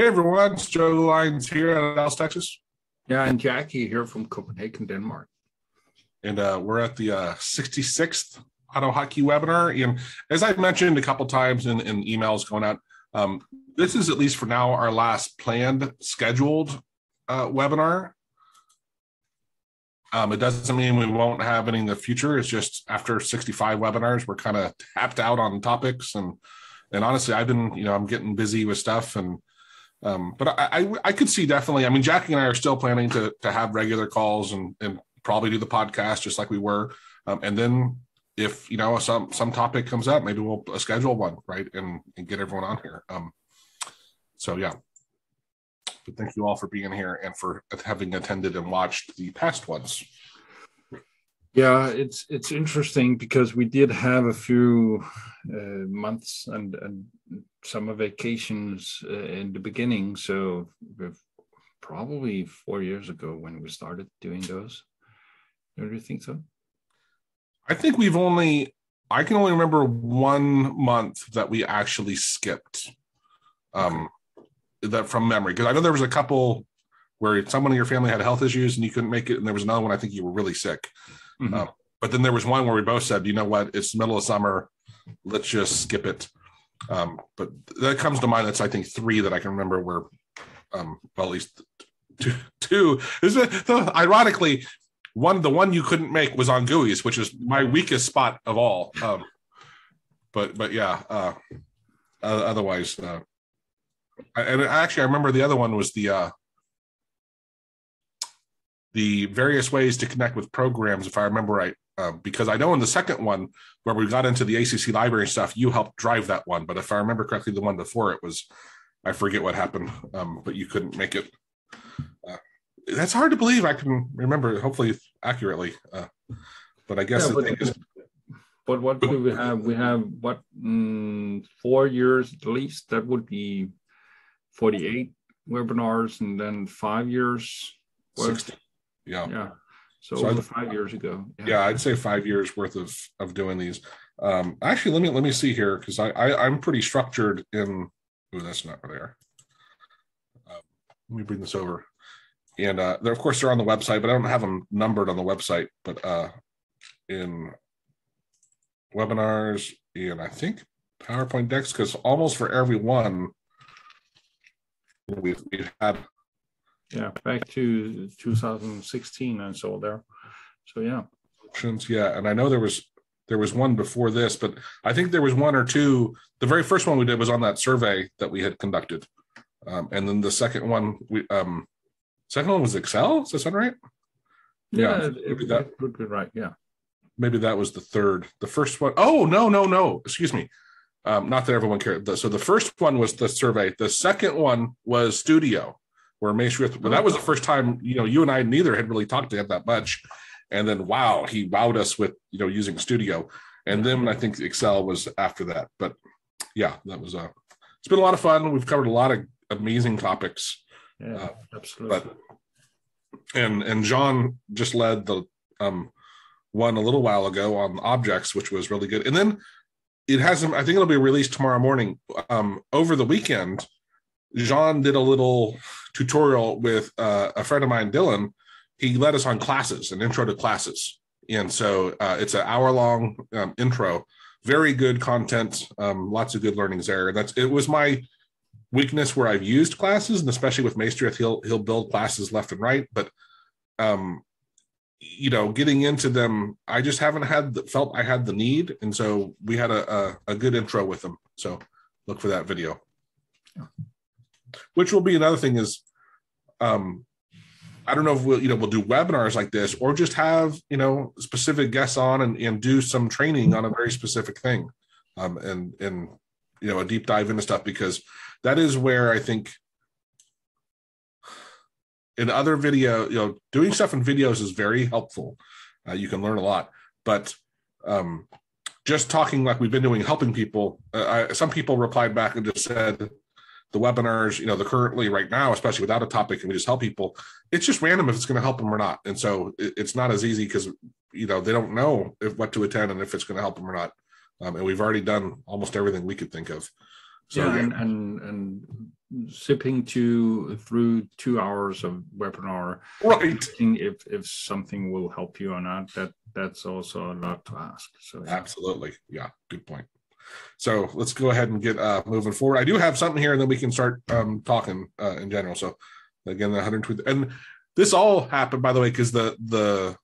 Hey everyone, it's Joe Glines here at Dallas, Texas. Yeah, and Jackie here from Copenhagen, Denmark. And uh, we're at the uh, 66th Auto Hotkey webinar. And as I've mentioned a couple times in, in emails going out, um, this is at least for now our last planned scheduled uh, webinar. Um, it doesn't mean we won't have any in the future. It's just after 65 webinars, we're kind of tapped out on topics. And and honestly, I've been, you know, I'm getting busy with stuff and um, but I, I, I could see definitely. I mean, Jackie and I are still planning to to have regular calls and and probably do the podcast just like we were. Um, and then if you know some some topic comes up, maybe we'll schedule one right and, and get everyone on here. Um, so yeah. But thank you all for being here and for having attended and watched the past ones. Yeah, it's it's interesting because we did have a few uh, months and and summer vacations uh, in the beginning. So probably four years ago when we started doing those. Do you think so? I think we've only. I can only remember one month that we actually skipped. Um, that from memory because I know there was a couple where someone in your family had health issues and you couldn't make it, and there was another one I think you were really sick. Mm-hmm. Um, but then there was one where we both said, you know what, it's middle of summer, let's just skip it. Um, but that comes to mind. That's I think three that I can remember where, um, well, at least two. two is it, ironically, one the one you couldn't make was on GUIs, which is my weakest spot of all. Um, but but yeah, uh, otherwise, uh, I, and actually I remember the other one was the uh, the various ways to connect with programs, if I remember right. Uh, because I know in the second one where we got into the ACC library stuff, you helped drive that one. But if I remember correctly, the one before it was, I forget what happened, um, but you couldn't make it. Uh, that's hard to believe. I can remember, hopefully accurately. Uh, but I guess yeah, but, is, but, what do we have? We have what mm, four years at least. That would be forty-eight webinars, and then five years. 60 yeah. Yeah. So, so over five years ago. Yeah. yeah. i'd say five years worth of of doing these. Um actually let me let me see here because I, I i'm pretty structured in oh that's not there. Uh, let me bring this over. And uh they're of course they're on the website but i don't have them numbered on the website but uh in webinars and i think powerpoint decks because almost for every one we've, we've had yeah, back to 2016 and so there. So yeah. Yeah, and I know there was there was one before this, but I think there was one or two. The very first one we did was on that survey that we had conducted, um, and then the second one we um, second one was Excel. Is that sound right? Yeah, yeah it, that would be right. Yeah, maybe that was the third. The first one, oh no, no, no. Excuse me. Um, not that everyone cared. So the first one was the survey. The second one was Studio where Maestrith, but that was the first time, you know, you and I neither had really talked to him that much. And then wow, he wowed us with, you know, using studio. And then I think Excel was after that. But yeah, that was uh, it's been a lot of fun. We've covered a lot of amazing topics. Yeah, uh, absolutely. But and and John just led the um one a little while ago on objects, which was really good. And then it hasn't, I think it'll be released tomorrow morning. Um, over the weekend, Jean did a little tutorial with uh, a friend of mine, Dylan. He led us on classes, an intro to classes. And so uh, it's an hour long um, intro, very good content, um, lots of good learnings there. That's it was my weakness where I've used classes, and especially with Maestrith, he'll he'll build classes left and right. But um, you know, getting into them, I just haven't had the, felt I had the need, and so we had a, a, a good intro with them. So look for that video. Which will be another thing is um I don't know if we'll, you know, we'll do webinars like this or just have, you know, specific guests on and, and do some training on a very specific thing. Um, and, and, you know, a deep dive into stuff because that is where I think in other video, you know, doing stuff in videos is very helpful. Uh, you can learn a lot, but um, just talking like we've been doing, helping people. Uh, I, some people replied back and just said, the webinars, you know, the currently right now, especially without a topic, and we just help people. It's just random if it's going to help them or not, and so it, it's not as easy because you know they don't know if what to attend and if it's going to help them or not. Um, and we've already done almost everything we could think of. So, yeah, and, and and zipping to through two hours of webinar, right? If if something will help you or not, that that's also a lot to ask. So yeah. absolutely, yeah, good point. So let's go ahead and get uh, moving forward. I do have something here, and then we can start um, talking uh, in general. So again, the 120, and this all happened by the way because the the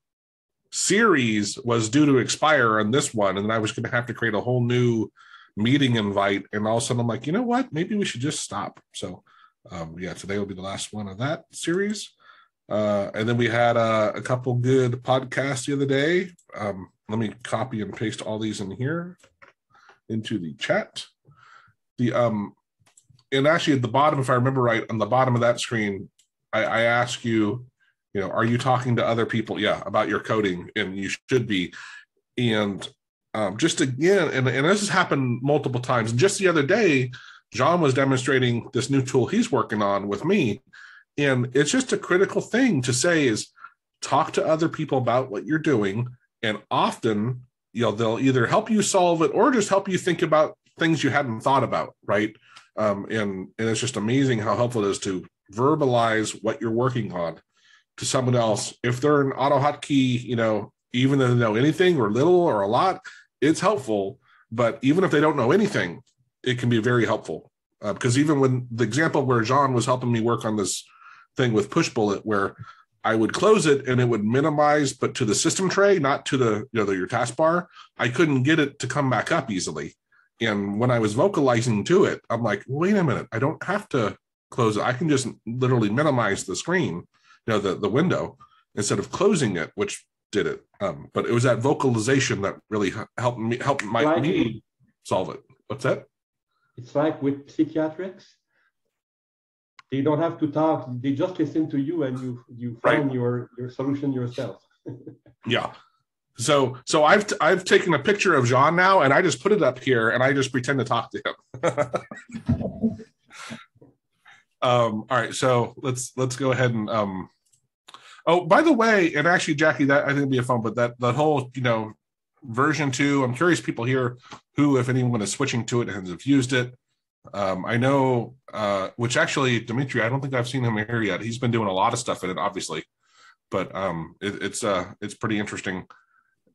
series was due to expire on this one, and I was going to have to create a whole new meeting invite, and all of a sudden I'm like, you know what? Maybe we should just stop. So um, yeah, today will be the last one of that series. Uh, and then we had uh, a couple good podcasts the other day. Um, let me copy and paste all these in here into the chat. The um, and actually at the bottom, if I remember right, on the bottom of that screen, I, I ask you, you know, are you talking to other people? Yeah, about your coding, and you should be. And um, just again, and, and this has happened multiple times. Just the other day, John was demonstrating this new tool he's working on with me. And it's just a critical thing to say is talk to other people about what you're doing. And often, you know, they'll either help you solve it or just help you think about things you hadn't thought about, right? Um, and and it's just amazing how helpful it is to verbalize what you're working on to someone else. If they're an AutoHotkey, you know, even though they know anything or little or a lot, it's helpful. But even if they don't know anything, it can be very helpful. Uh, because even when the example where John was helping me work on this thing with Pushbullet, where I would close it and it would minimize, but to the system tray, not to the you know the, your taskbar, I couldn't get it to come back up easily. And when I was vocalizing to it, I'm like, wait a minute, I don't have to close it. I can just literally minimize the screen, you know, the, the window instead of closing it, which did it. Um, but it was that vocalization that really helped me help my like me solve it. What's that? It's like with psychiatrics. They don't have to talk; they just listen to you, and you you find right. your your solution yourself. yeah. So so I've t- I've taken a picture of Jean now, and I just put it up here, and I just pretend to talk to him. um, all right, so let's let's go ahead and um, Oh, by the way, and actually, Jackie, that I think would be a fun, but that that whole you know version two. I'm curious people here who, if anyone is switching to it and have used it. Um, I know, uh, which actually, Dimitri, I don't think I've seen him here yet. He's been doing a lot of stuff in it, obviously, but um, it, it's uh, it's pretty interesting.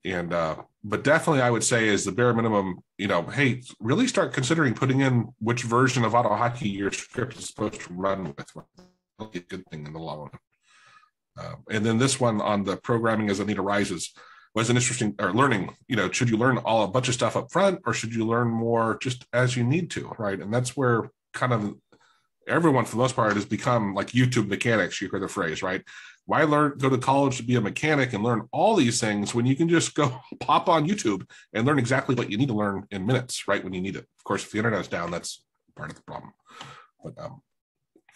And uh, but definitely, I would say is the bare minimum. You know, hey, really start considering putting in which version of AutoHotkey your script is supposed to run with. Really a good thing in the long run. Uh, and then this one on the programming as a need arises was an interesting or learning you know should you learn all a bunch of stuff up front or should you learn more just as you need to right? And that's where kind of everyone for the most part has become like youtube mechanics you hear the phrase right? Why learn go to college to be a mechanic and learn all these things when you can just go pop on youtube and learn exactly what you need to learn in minutes right when you need it? Of course if the internet's down that's part of the problem. But um,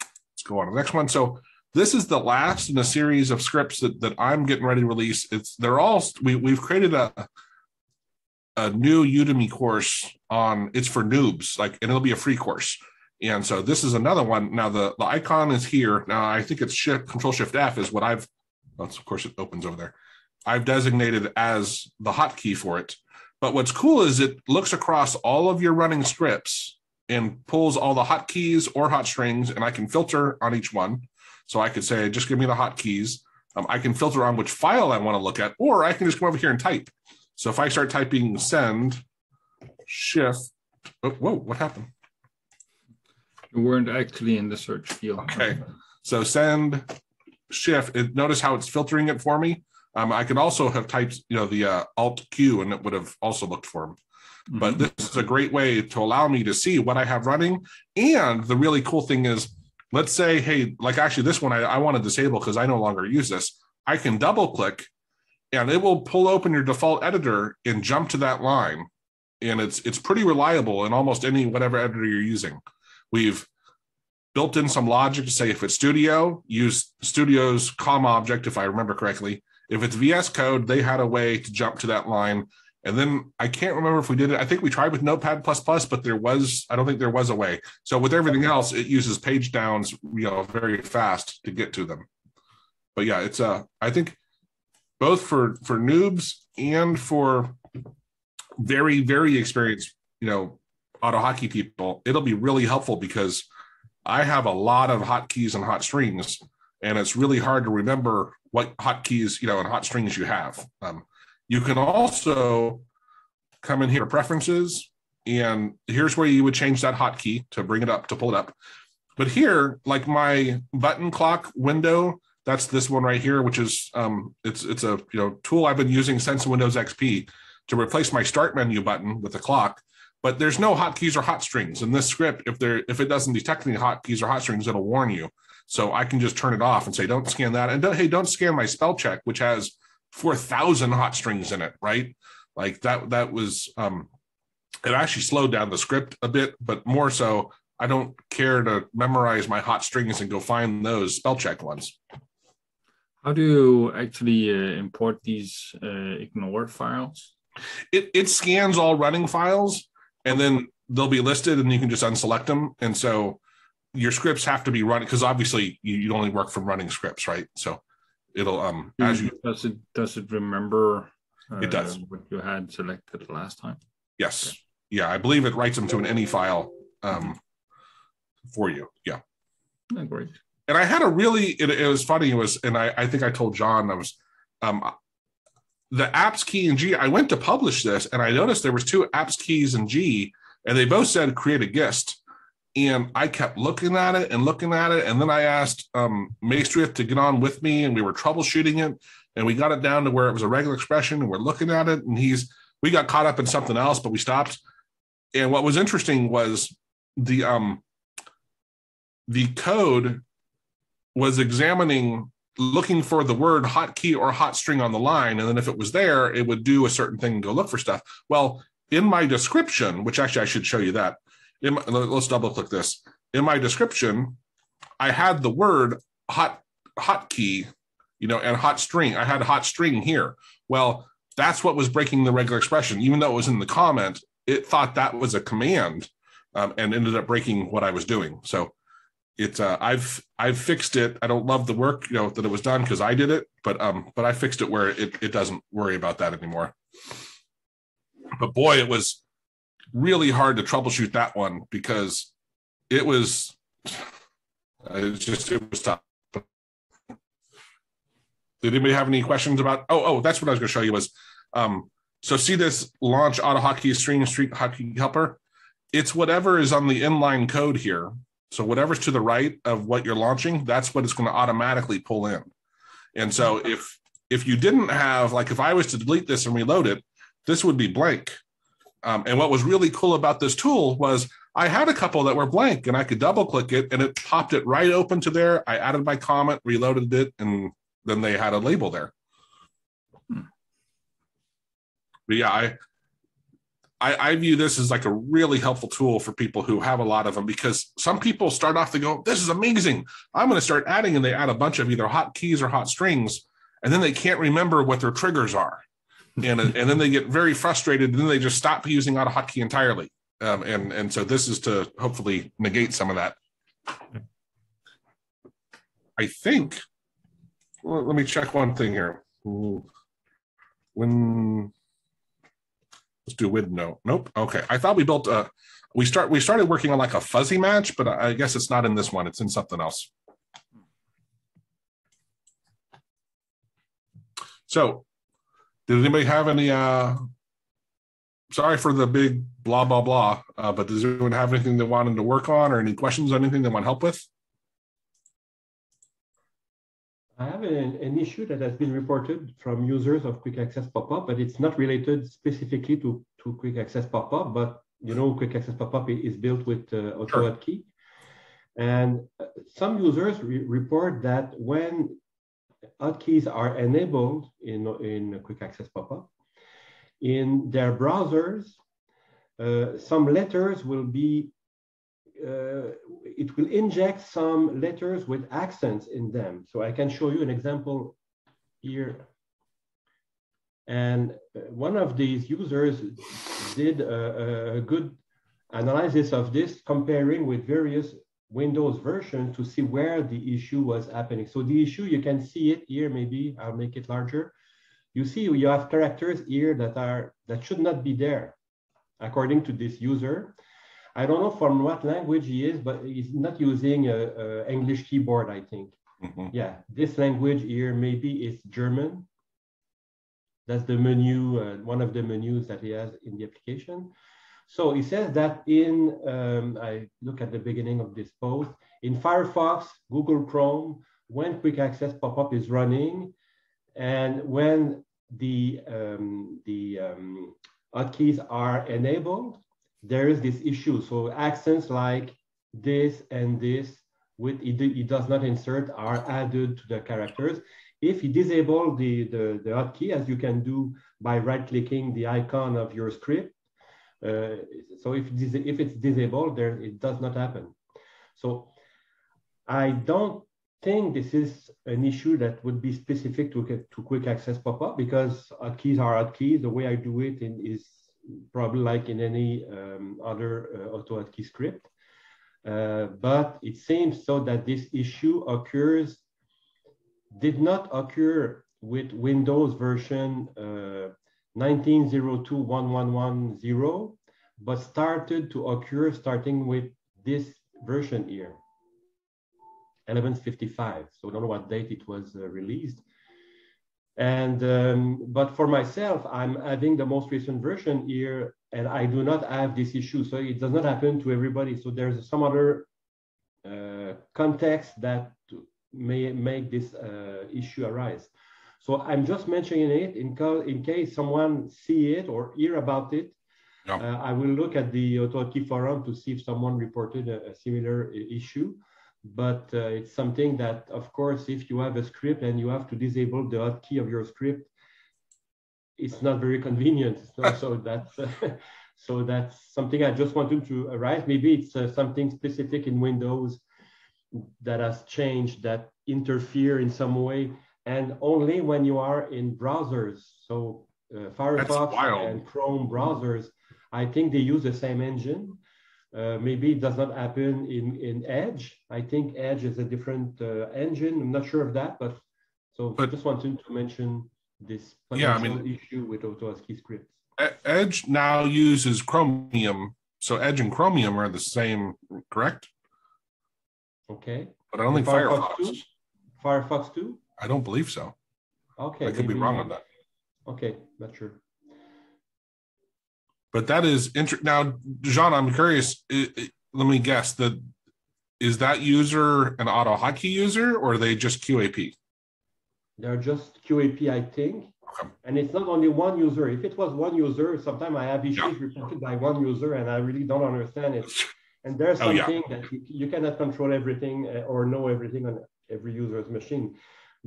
let's go on to the next one. So this is the last in a series of scripts that, that I'm getting ready to release. It's they're all we we've created a a new Udemy course on it's for noobs, like and it'll be a free course. And so this is another one. Now the, the icon is here. Now I think it's shift control shift F is what I've of course it opens over there. I've designated as the hotkey for it. But what's cool is it looks across all of your running scripts and pulls all the hotkeys or hot strings, and I can filter on each one. So I could say, just give me the hotkeys. Um, I can filter on which file I want to look at, or I can just come over here and type. So if I start typing send, shift, oh, whoa, what happened? You weren't actually in the search field. Okay. So send, shift, it, notice how it's filtering it for me. Um, I could also have typed, you know, the uh, Alt Q, and it would have also looked for them. Mm-hmm. But this is a great way to allow me to see what I have running. And the really cool thing is, let's say, hey, like actually this one I, I want to disable because I no longer use this. I can double click and it will pull open your default editor and jump to that line. And it's it's pretty reliable in almost any whatever editor you're using. We've built in some logic to say if it's studio, use studio's com object, if I remember correctly. If it's VS Code, they had a way to jump to that line and then I can't remember if we did it. I think we tried with Notepad plus plus, but there was I don't think there was a way. So with everything else, it uses page downs, you know, very fast to get to them. But yeah, it's uh I think both for for noobs and for very very experienced, you know, AutoHotkey people, it'll be really helpful because I have a lot of hotkeys and hot strings, and it's really hard to remember what hotkeys, you know, and hot strings you have. Um, you can also come in here preferences, and here's where you would change that hotkey to bring it up, to pull it up. But here, like my button clock window, that's this one right here, which is um, it's it's a you know tool I've been using since Windows XP to replace my start menu button with the clock. But there's no hotkeys or hot strings in this script. If there if it doesn't detect any hotkeys or hot strings, it'll warn you. So I can just turn it off and say, don't scan that. And don't, hey, don't scan my spell check, which has 4,000 hot strings in it, right? Like that, that was, um, it actually slowed down the script a bit, but more so, I don't care to memorize my hot strings and go find those spell check ones. How do you actually uh, import these uh, ignored files? It, it scans all running files and then they'll be listed and you can just unselect them. And so your scripts have to be running because obviously you, you only work from running scripts, right? So it'll um as you does it does it remember uh, it does what you had selected last time? Yes. Okay. Yeah, I believe it writes them to an INI file um for you. Yeah. Oh, great and I had a really it, it, was funny. It was, and I, I think I told John I was um the apps key in G. I went to publish this and I noticed there was two apps keys in G, and they both said create a gist. And I kept looking at it and looking at it, and then I asked um, to get on with me, and we were troubleshooting it, and we got it down to where it was a regular expression, and we're looking at it, and he's we got caught up in something else, but we stopped. And what was interesting was the um the code was examining looking for the word hotkey or hot string on the line. And then if it was there it would do a certain thing and go look for stuff. Well in my description which actually i should show you that my, let's double click this. In my description i had the word hot hotkey you know and hot string. I had hot string here. Well that's what was breaking the regular expression. Even though it was in the comment it thought that was a command um, and ended up breaking what i was doing. So it's uh, I've I've fixed it. I don't love the work, you know, that it was done because I did it, but um, but I fixed it where it it doesn't worry about that anymore. But boy, it was really hard to troubleshoot that one because it was it's just it was tough. Did anybody have any questions about? Oh, oh, that's what I was going to show you was, um, so see this launch AutoHotkey string street hotkey helper. It's whatever is on the inline code here so whatever's to the right of what you're launching, that's what it's going to automatically pull in. And so if if you didn't have like if I was to delete this and reload it, this would be blank. Um, and what was really cool about this tool was I had a couple that were blank and I could double click it and it popped it right open to there. I added my comment, reloaded it, and then they had a label there. Hmm. But yeah, I I, I, view this as like a really helpful tool for people who have a lot of them because some people start off, they go, This is amazing. I'm going to start adding, and they add a bunch of either hot keys or hot strings, and then they can't remember what their triggers are. And, and then they get very frustrated, and then they just stop using AutoHotkey entirely. Um, and, and so this is to hopefully negate some of that. I think, well, let me check one thing here. When Let's do with no. Nope. Okay. I thought we built a. We start. We started working on like a fuzzy match, but I guess it's not in this one. It's in something else. So, did anybody have any? uh Sorry for the big blah blah blah. Uh, but does anyone have anything they wanted to work on, or any questions, or anything they want help with? I have an, an, issue that has been reported from users of Quick Access Pop-up, but it's not related specifically to, to Quick Access Pop-up, but you know, Quick Access Pop-up is built with uh, AutoHotkey. Sure. And some users re report that when hotkeys are enabled in, in Quick Access Pop-up, in their browsers, uh, some letters will be uh, it will inject some letters with accents in them. So I can show you an example here. And uh, one of these users did a, a good analysis of this, comparing with various Windows version to see where the issue was happening. So the issue, you can see it here, maybe I'll make it larger. You see you have characters here that are that should not be there, according to this user. I don't know from what language he is, but he's not using a, a English keyboard, I think. Mm-hmm. Yeah, this language here maybe is German. That's the menu, uh, one of the menus that he has in the application. So he says that in, um, I look at the beginning of this post, in Firefox, Google Chrome, when quick access pop-up is running, and when the, um, the um, hotkeys are enabled, there is this issue. So accents like this and this with it, it does not insert are added to the characters. If you disable the, the, the hotkey, as you can do by right-clicking the icon of your script, uh, so if, if it's disabled, there it does not happen. So I don't think this is an issue that would be specific to, to quick access pop-up because hotkeys are hotkeys. The way I do it in, is probably like in any um, other uh, auto hotkey script. Uh, but it seems so that this issue occurs, did not occur with Windows version uh, 19.02.1110, but started to occur starting with this version here, 1155. So I don't know what date it was uh, released. And, um, but for myself, I'm having the most recent version here and I do not have this issue. So it does not happen to everybody. So there's some other uh, context that may make this uh, issue arise. So I'm just mentioning it in, in case someone see it or hear about it. Yeah. Uh, I will look at the AutoHotkey forum to see if someone reported a, a similar issue but uh, it's something that, of course, if you have a script and you have to disable the hotkey of your script, it's not very convenient. Not, so that's uh, so that's something I just wanted to arise. Maybe it's uh, something specific in Windows that has changed that interfere in some way, and only when you are in browsers. So uh, Firefox and Chrome browsers, I think they use the same engine uh, maybe it does not happen in, in Edge. I think Edge is a different uh, engine. I'm not sure of that, but so but, I just wanted to mention this yeah, I mean, issue with AutoHotkey scripts. Edge now uses Chromium, so Edge and Chromium are the same, correct? Okay. But I don't think Firefox. Firefox 2? Firefox 2? I don't believe so. Okay. I could be wrong on that. Okay, not sure. But that is interesting. Now, Jean, I'm curious. It, it, let me guess that is that user an auto hotkey user or are they just QAP? They're just QAP, I think. Okay. And it's not only one user. If it was one user, sometimes I have issues yeah. reported by one user and I really don't understand it. And there's something oh, yeah. that you, you, cannot control everything uh, or know everything on every user's machine.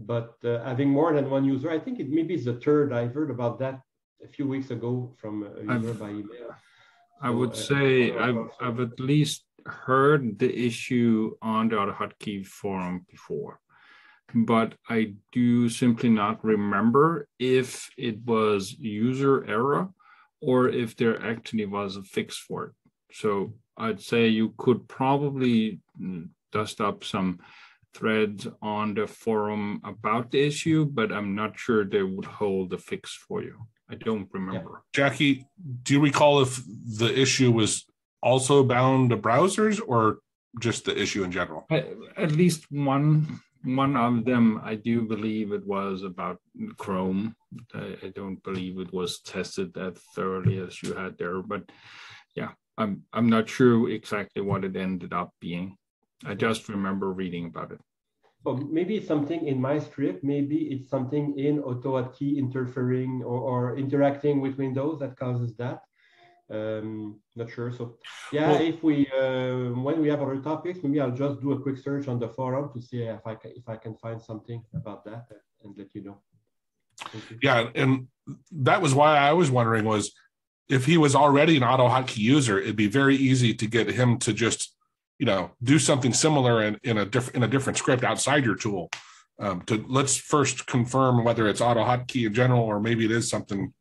But uh, having more than one user, I think it maybe is the third I heard about that a few weeks ago from a user I've, by email. I would uh, say I've, I've at least heard the issue on the AutoHotkey forum before, but I do simply not remember if it was user error or if there actually was a fix for it. So I'd say you could probably mm, dust up some threads on the forum about the issue, but I'm not sure they would hold the fix for you. I don't remember. Jackie, do you recall if the issue was also bound to browsers or just the issue in general? At least one one of them, I do believe it was about Chrome. I, I don't believe it was tested that thoroughly as you had there, but yeah, I'm I'm not sure exactly what it ended up being. I just remember reading about it. So maybe it's something in my script, maybe it's something in AutoHotkey interfering or, or, interacting with Windows that causes that. Um, not sure. So yeah, well, if we uh, when we have other topics, maybe I'll just do a quick search on the forum to see if I can, if I can find something about that and let you know. You. Yeah, and that was why I was wondering was if he was already an AutoHotkey user, it'd be very easy to get him to just you know do something similar in, in a different in a different script outside your tool. Um, to let's first confirm whether it's AutoHotkey in general or maybe it is something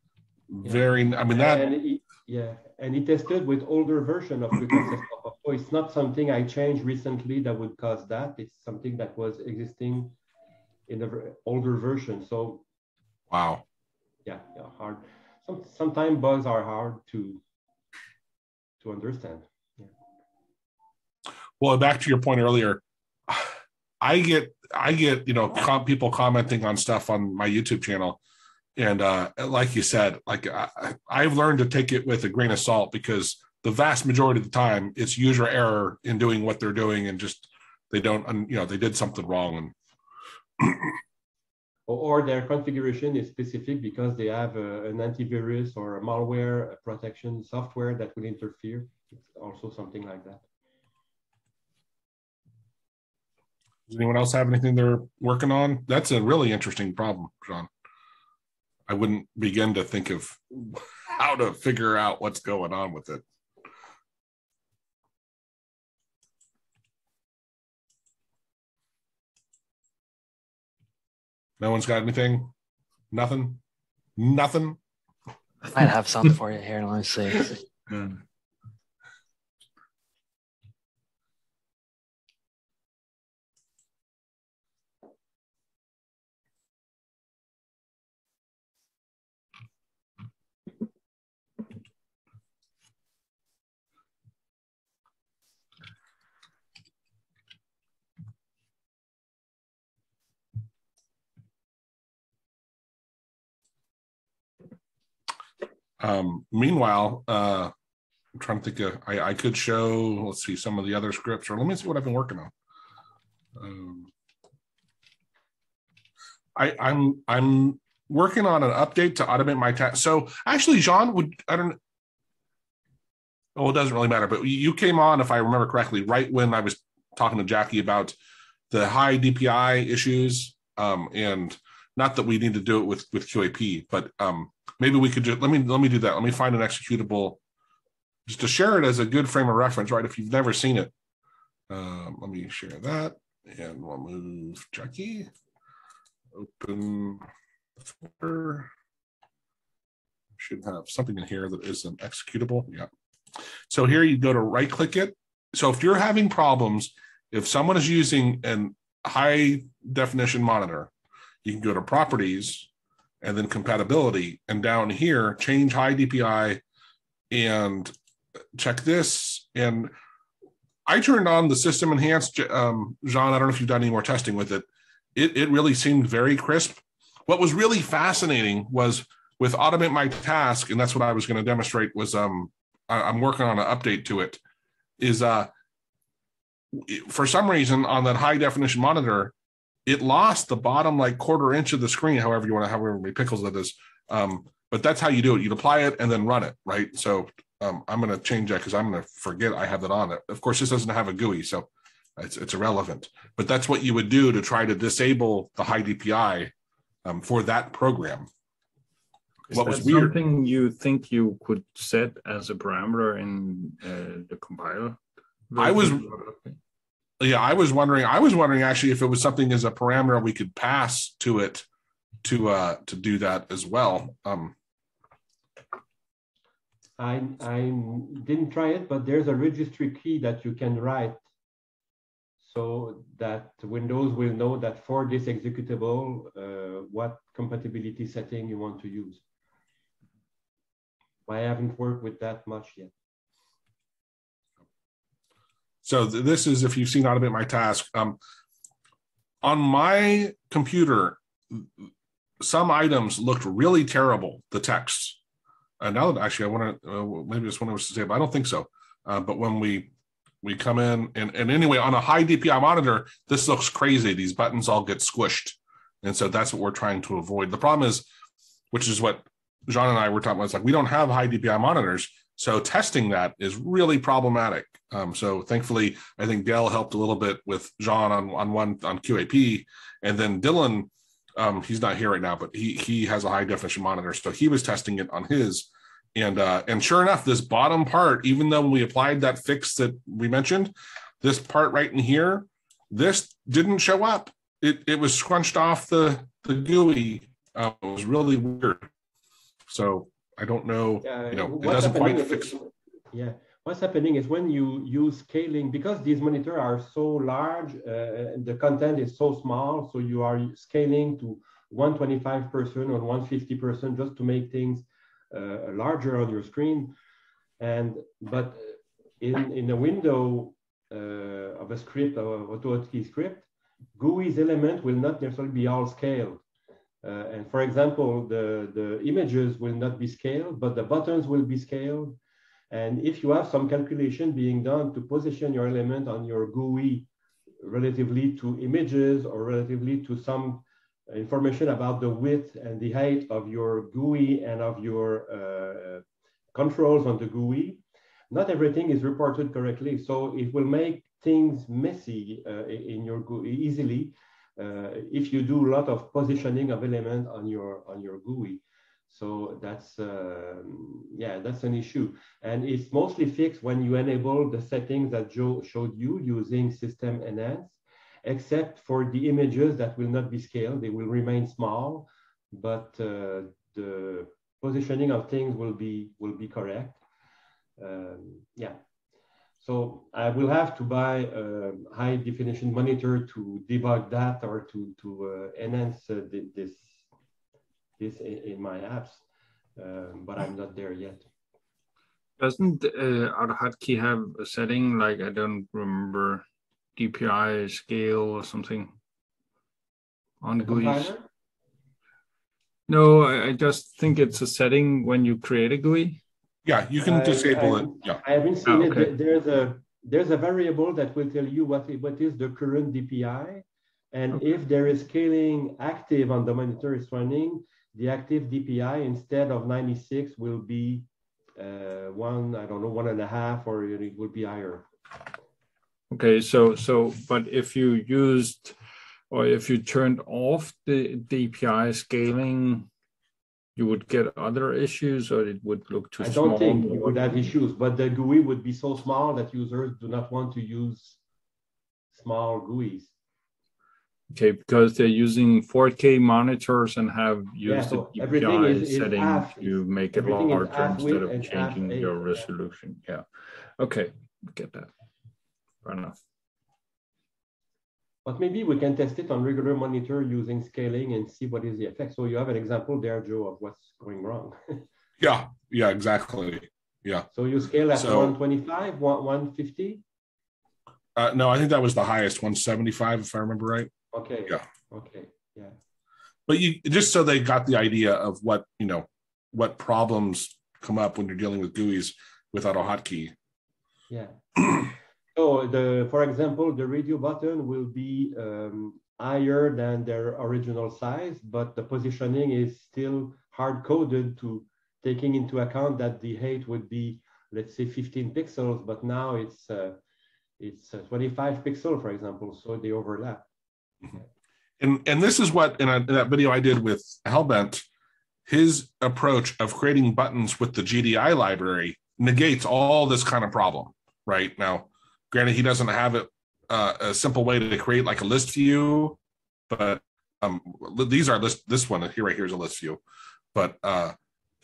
yeah. very i mean that and it, yeah and it tested with older version of quick access pop-up so it's not something i changed recently that would cause that. It's something that was existing in the older version. So wow. Yeah yeah hard. Some sometimes bugs are hard to to understand Well, back to your point earlier, I get I get you know com- people commenting on stuff on my YouTube channel, and uh, like you said, like I, I've learned to take it with a grain of salt because the vast majority of the time it's user error in doing what they're doing and just they don't you know they did something wrong and or their configuration is specific because they have a, an antivirus or a malware protection software that will interfere. It's also something like that. Does anyone else have anything they're working on? That's a really interesting problem, Jean. I wouldn't begin to think of how to figure out what's going on with it. No one's got anything? Nothing? Nothing? I might have something for you here. Let me see. Um, meanwhile, uh, I'm trying to think of, I, I could show, let's see, some of the other scripts, or let me see what I've been working on. Um, I, I'm I'm working on an update to automate my task. So actually, Jean would I don't. Oh, it doesn't really matter. But you came on, if I remember correctly, right when I was talking to Jackie about the high DPI issues, um, and not that we need to do it with with QAP, but um, maybe we could just let me let me do that. Let me find an executable just to share it as a good frame of reference, right? If you've never seen it, um, let me share that, and we'll move Jackie. Open folder. Should have something in here that is an executable. Yeah. So here you go to right click it. So if you're having problems, if someone is using an high definition monitor, you can go to properties and then compatibility. And down here, change high DPI and check this. And I turned on the system enhanced, um, Jean. I don't know if you've done any more testing with it. It, it really seemed very crisp. What was really fascinating was with automate my task, and that's what I was going to demonstrate. Was um, I, am working on an update to it. Is uh, for some reason on that high definition monitor, it lost the bottom like quarter inch of the screen, however you want to, however many pixels that is. Um, but that's how you do it. You'd apply it and then run it, right? So um, I'm going to change that because I'm going to forget I have that on it. Of course, this doesn't have a GUI, so it's, it's irrelevant. But that's what you would do to try to disable the high DPI um, for that program. Is what was weird? Something you think you could set as a parameter in uh, the compiler? I was yeah, I was wondering. I was wondering actually if it was something as a parameter we could pass to it to uh to do that as well. Um, I I didn't try it, but there's a registry key that you can write so that Windows will know that for this executable, uh, what compatibility setting you want to use. I haven't worked with that much yet. So this is if you've seen automate my task. Um, on my computer, some items looked really terrible. The text. And now that actually I want to uh, maybe this one I was to say, but I don't think so. Uh, but when we we come in and, and anyway on a high DPI monitor, this looks crazy. These buttons all get squished, and so that's what we're trying to avoid. The problem is, which is what John and I were talking about. It's like we don't have high DPI monitors, so testing that is really problematic. Um, so thankfully, I think Dell helped a little bit with Jean on, on one on QAP, and then Dylan, um, he's not here right now, but he he has a high definition monitor, so he was testing it on his, and uh, and sure enough, this bottom part, even though we applied that fix that we mentioned, this part right in here, this didn't show up. It it was scrunched off the the GUI. Uh, it was really weird. So I don't know. Yeah, you know, it doesn't quite fix. yeah, what's happening is when you use scaling, because these monitors are so large, uh, the content is so small, so you are scaling to 125% or 150% just to make things uh, larger on your screen. And but in in a window uh, of a script, of AutoHotkey script, GUI's element will not necessarily be all scaled. Uh, and for example, the, the images will not be scaled, but the buttons will be scaled. And if you have some calculation being done to position your element on your GUI relatively to images or relatively to some information about the width and the height of your GUI and of your uh, controls on the GUI, not everything is reported correctly. So it will make things messy uh, in your GUI easily if you do a lot of positioning of element on your on your GUI. So that's uh, yeah, that's an issue, and it's mostly fixed when you enable the settings that Joe showed you using System Enhance, except for the images that will not be scaled; they will remain small, but uh, the positioning of things will be will be correct. Um, yeah. So I will have to buy a high definition monitor to debug that or to, to uh, enhance uh, this, this in, my apps, um, but I'm not there yet. Doesn't uh, AutoHotkey have a setting? Like, I don't remember, DPI scale or something? On GUIs? No, I, I just think it's a setting when you create a GUI yeah, you can disable I, it. Yeah. I haven't seen oh, okay. it. There's a there's a variable that will tell you what what is the current DPI, and okay. if there is scaling active on the monitor is running, the active DPI instead of 96 will be uh, one I don't know one and a half or it will be higher. Okay, so so but if you used or if you turned off the DPI scaling you would get other issues or it would look too I small? I don't think you would have issues, but the GUI would be so small that users do not want to use small GUIs. Okay, because they're using 4K monitors and have used yeah, so the DPI is, setting to make it larger instead of changing your resolution. Yeah. Okay, get that. Fair enough. But maybe we can test it on regular monitor using scaling and see what is the effect. So you have an example there, Joe, of what's going wrong. yeah, yeah, exactly. Yeah. So you scale at so, 125, 150? Uh, no, I think that was the highest, 175, if I remember right. Okay. Yeah. Okay. Yeah. But you just so they got the idea of what, you know, what problems come up when you're dealing with GUIs with AutoHotkey. Yeah. So the, for example, the radio button will be um, higher than their original size, but the positioning is still hard coded to taking into account that the height would be, let's say 15 pixels, but now it's uh, it's uh, 25 pixel, for example, so they overlap. Mm-hmm. And and this is what in, a, in that video I did with Hellbent, his approach of creating buttons with the GDI library negates all this kind of problem. Right now, Granted, he doesn't have it uh, a simple way to create like a list view, but um, these are list. This one here, right here, is a list view. But uh,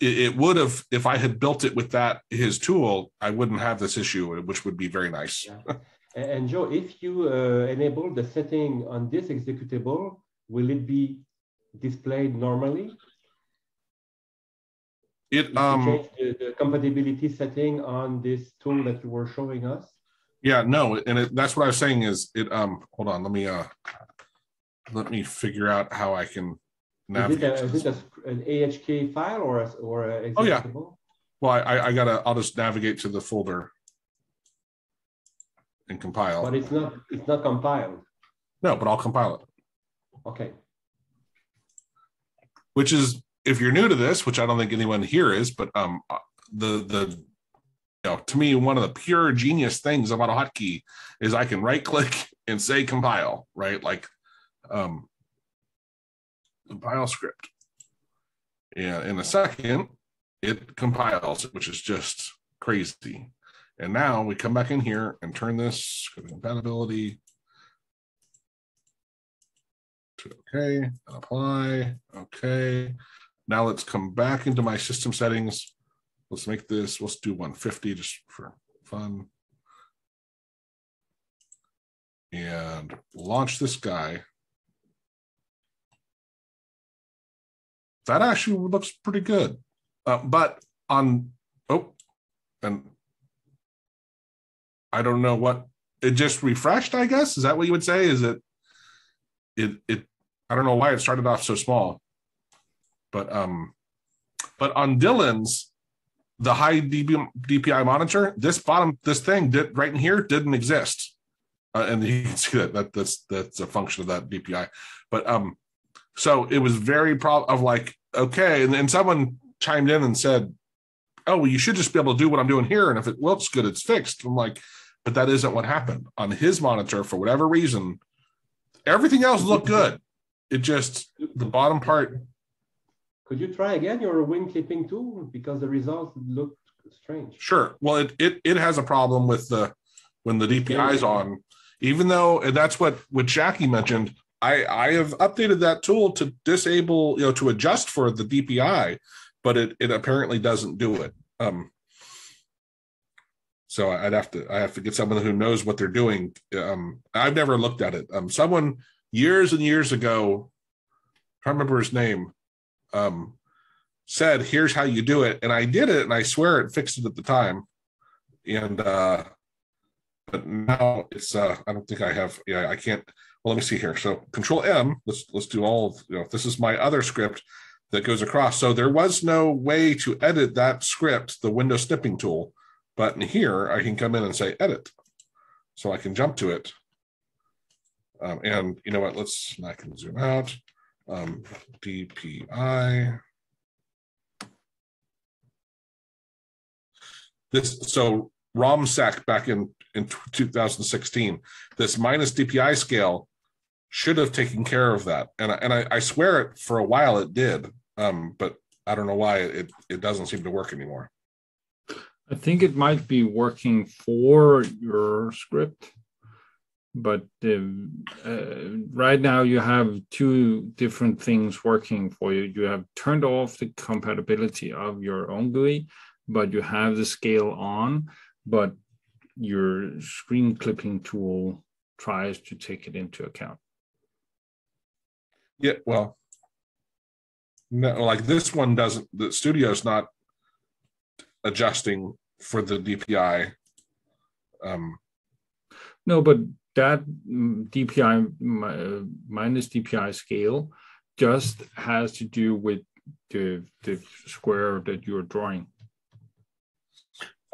it, it would have if I had built it with that his tool, I wouldn't have this issue, which would be very nice. Yeah. and Joe, if you uh, enable the setting on this executable, will it be displayed normally? It um change the, the compatibility setting on this tool that you were showing us. Yeah, no, and it, that's what I was saying is it. Um, hold on, let me uh, let me figure out how I can navigate. Is it, a, is it a, an AHK file or a, or a oh yeah. Well, I I gotta I'll just navigate to the folder and compile. But it's not it's not compiled. No, but I'll compile it. Okay. Which is if you're new to this, which I don't think anyone here is, but um uh, the the know, to me, one of the pure genius things about a hotkey is I can right click and say compile, right? Like um, compile script. And in a second, it compiles, which is just crazy. And now we come back in here and turn this compatibility to okay and apply. Okay. Now let's come back into my system settings Let's make this, let's do 150 just for fun. And launch this guy. That actually looks pretty good. Uh, but on, oh, and I don't know what it just refreshed, I guess. Is that what you would say? Is it it it I don't know why it started off so small. But um but on Dylan's the high DB, DPI monitor, this bottom this thing did right in here didn't exist. Uh, and you can see that, that that's that's a function of that DPI. But um so it was very pro of like okay and then someone chimed in and said oh well you should just be able to do what i'm doing here and if it looks good it's fixed i'm like but that isn't what happened on his monitor for whatever reason everything else looked good it just the bottom part Could you try again your wing clipping tool because the results look strange? Sure. Well, it it it has a problem with the when the DPI is on, even though and that's what what Jackie mentioned. I I have updated that tool to disable you know to adjust for the DPI, but it it apparently doesn't do it. Um. So I'd have to I have to get someone who knows what they're doing. Um, I've never looked at it. Um, someone years and years ago, I remember his name, um, said, "Here's how you do it," and I did it, and I swear it fixed it at the time. And uh, but now it's uh, I don't think I have. Yeah, I can't. Well, let me see here. So Control M. Let's let's do all. Of, you know, this is my other script that goes across. So there was no way to edit that script, the window snipping tool. But in here, I can come in and say edit. So I can jump to it. Um, and you know what? Let's, I can zoom out. Um, DPI. This, so ROMSEC back in, in 2016, this minus DPI scale should have taken care of that. And, and I, I swear it for a while it did. Um, but I don't know why it, it doesn't seem to work anymore. I think it might be working for your script, but um, uh, right now you have two different things working for you. You have turned off the compatibility of your own GUI, but you have the scale on, but your screen clipping tool tries to take it into account. Yeah, well, no, like this one doesn't. The studio's not adjusting for the DPI. Um, No, but that DPI mi- minus DPI scale just has to do with the the square that you're drawing.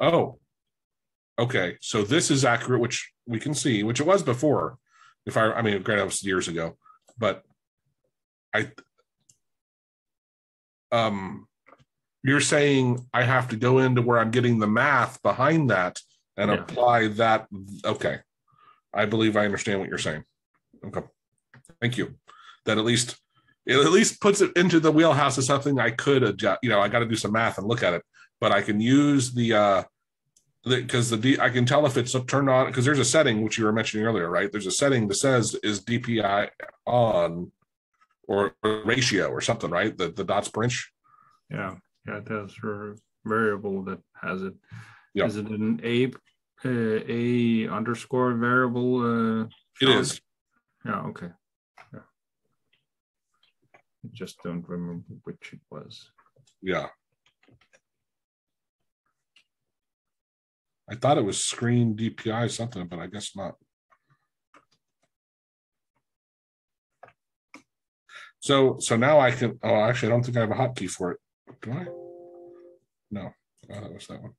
oh, okay. So this is accurate, which we can see, which it was before. If I, I mean, granted, it was years ago, but I, um, you're saying I have to go into where I'm getting the math behind that and Yeah. apply that. Okay, I believe I understand what you're saying. Okay, thank you. That at least it at least puts it into the wheelhouse of something I could adjust. You know, I got to do some math and look at it, but I can use the uh because the, D I can tell if it's turned on because there's a setting which you were mentioning earlier, right? There's a setting that says is DPI on or, or ratio or something, right? The the dots per inch. Yeah, yeah, that's a variable that has it. Yeah. Is it an a uh, a underscore variable? Uh, It Sean? is. Yeah. Okay. Yeah. I just don't remember which it was. Yeah. I thought it was screen DPI something, but I guess not. So so now I can. Oh, actually, I don't think I have a hotkey for it. Do I? No, oh, that was that one.